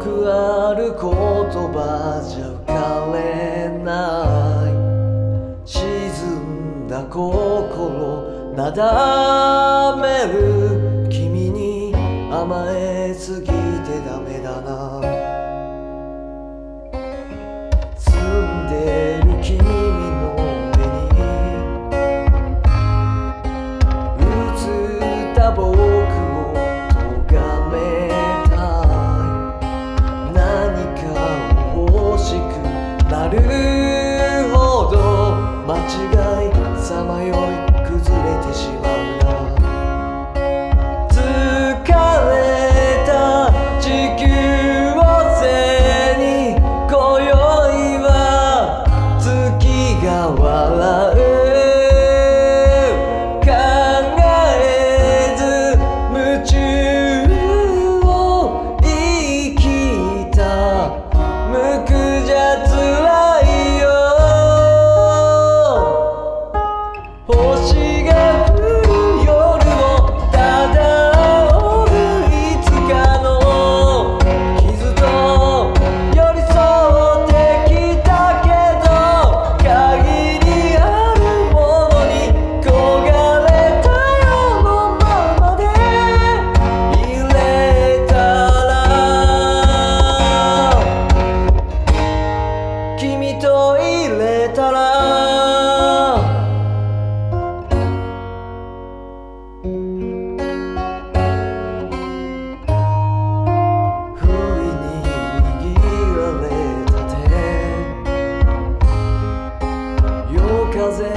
くある言葉じゃ浮かれない。沈んだ心なだめる。君に甘えすぎてダメだな。風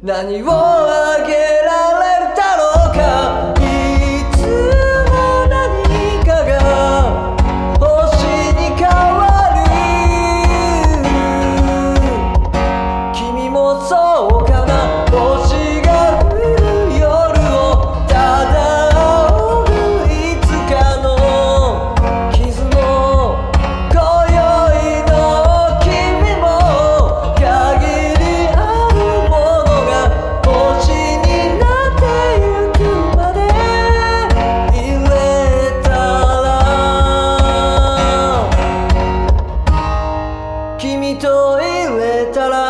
何をあげられたのか？いつも何かが星に変わる？君もそうかな？君と入れたら